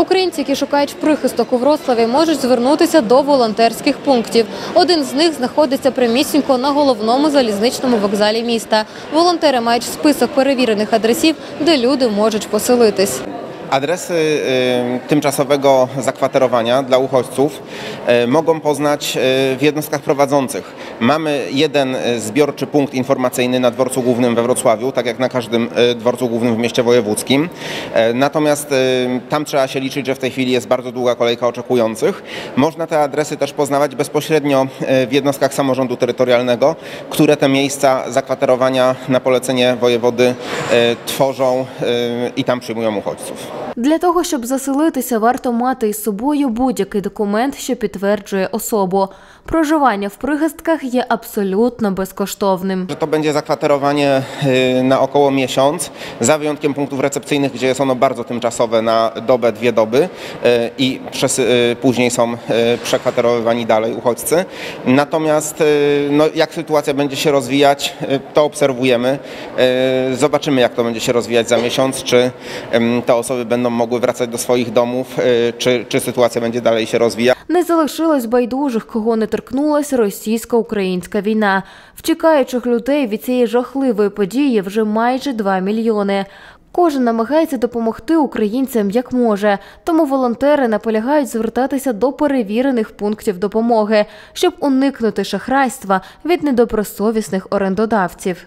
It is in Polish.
Українці, які шукають прихисток у Вроцлаві, можуть звернутися до волонтерських пунктів. Один з них знаходиться прямісінько на головному залізничному вокзалі міста. Волонтери мають список перевірених адресів, де люди можуть поселитись. Y, tymczasowego zakwaterowania dla uchodźców mogą y, w jednostkach prowadzących. Mamy jeden y, zbiorczy punkt informacyjny na dworcu głównym we Wrocławiu, tak jak na każdym y, dworcu głównym w mieście wojewódzkim. E, Natomiast tam trzeba się liczyć, że w tej chwili jest bardzo długa kolejka oczekujących. Można te adresy też poznawać bezpośrednio w jednostkach samorządu terytorialnego, które te miejsca zakwaterowania na polecenie wojewody tworzą i tam przyjmują uchodźców. Для того, щоб заселитися, варто мати із собою будь-який документ, що підтверджує особу. Проживання в прихистках є абсолютно безкоштовним. Że to będzie zakwaterowanie y, na około miesiąc, za wyjątkiem punktów recepcyjnych, gdzie jest ono bardzo tymczasowe na dobę, dwie doby y, i przez, y, później są y, przekwaterowywani dalej uchodźcy. Natomiast y, no, jak sytuacja będzie się rozwijać, y, to obserwujemy. Y, Zobaczymy, jak to będzie się rozwijać za miesiąc, czy ym, te osoby będą mogły wracać do swoich domów, czy, czy sytuacja będzie dalej się rozwijać. Не залишилось байдужих, кого не торкнулася російсько-українська війна. Втікаючих людей від цієї жахливої події вже майже 2 мільйони. Кожен намагається допомогти українцям як може, тому волонтери наполягають звертатися до перевірених пунктів допомоги, щоб уникнути шахрайства від недобросовісних орендодавців.